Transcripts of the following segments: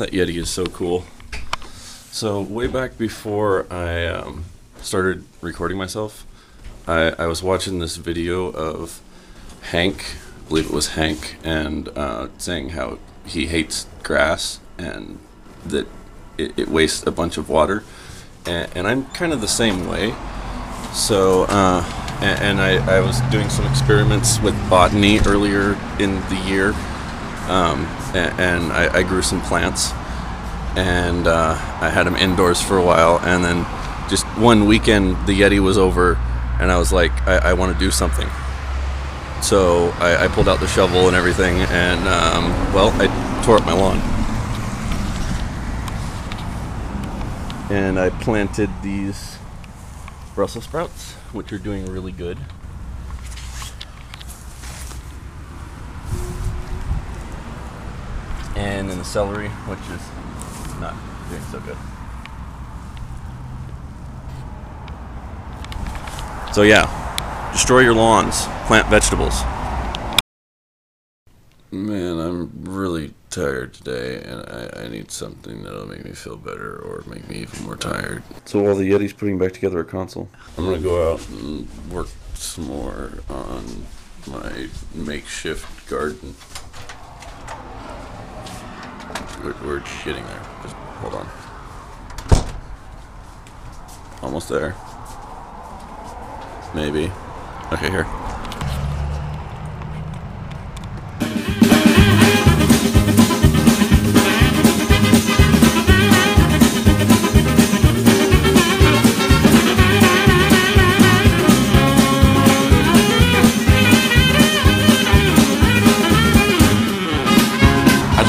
That Yeti is so cool. So way back before I um, started recording myself, I, I was watching this video of Hank, I believe it was Hank, and uh, saying how he hates grass and that it, it wastes a bunch of water. And, and I'm kind of the same way. So, uh, and, and I, I was doing some experiments with botany earlier in the year, um, and, and I, I grew some plants, and uh, I had them indoors for a while, and then just one weekend the Yeti was over, and I was like, I, I want to do something. So I, I pulled out the shovel and everything, and um, well, I tore up my lawn. And I planted these Brussels sprouts, which are doing really good. And then the celery, which is not doing so good. So yeah, destroy your lawns, plant vegetables. Man, I'm really tired today, and I, I need something that'll make me feel better or make me even more tired. So while the Yeti's putting back together a console, I'm gonna go out and work some more on my makeshift garden. We're, we're getting there. Just hold on. Almost there. Maybe. Okay, here.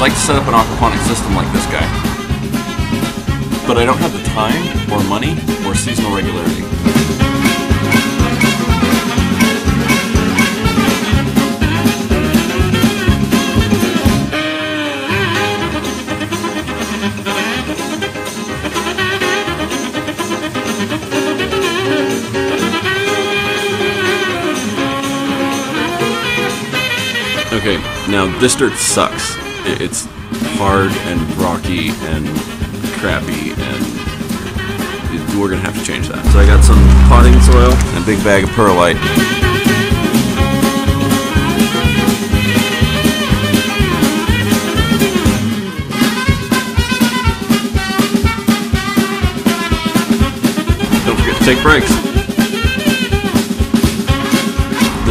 I'd like to set up an aquaponic system like this guy. But I don't have the time, or money, or seasonal regularity. Okay, now this dirt sucks. It's hard and rocky and crappy, and we're gonna have to change that. So I got some potting soil and a big bag of perlite. Don't forget to take breaks.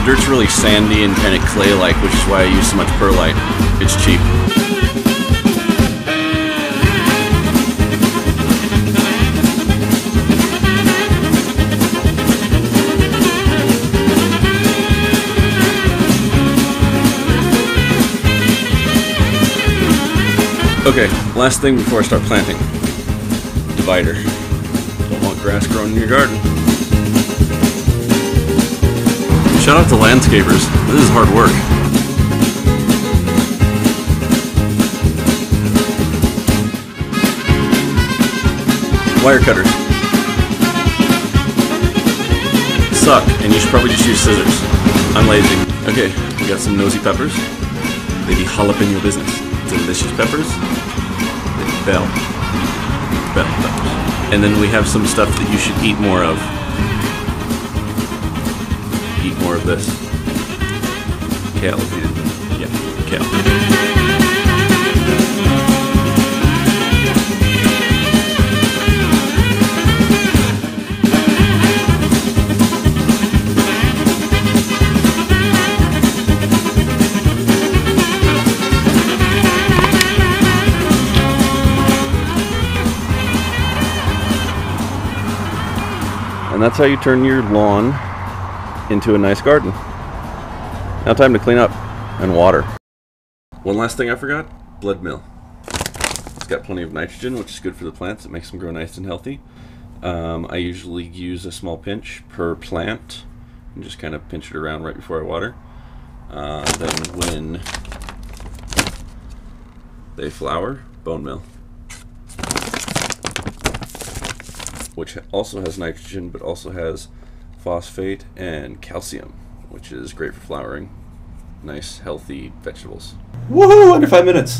The dirt's really sandy and kind of clay-like, which is why I use so much perlite. It's cheap. Okay, last thing before I start planting. Divider. Don't want grass growing in your garden. Shout out to landscapers. This is hard work. Wire cutters. Suck, and you should probably just use scissors. I'm lazy. Okay, we got some nosy peppers. They be jalapeno business. Delicious peppers. Bell. Bell peppers. And then we have some stuff that you should eat more of eat more of this. Kale, you. Yeah, kale. And that's how you turn your lawn into a nice garden. Now time to clean up and water. One last thing I forgot, blood meal. It's got plenty of nitrogen, which is good for the plants. It makes them grow nice and healthy. Um, I usually use a small pinch per plant and just kind of pinch it around right before I water. Uh, then when they flower, bone meal. Which also has nitrogen, but also has phosphate and calcium, which is great for flowering. Nice, healthy vegetables. Woohoo! Under five minutes.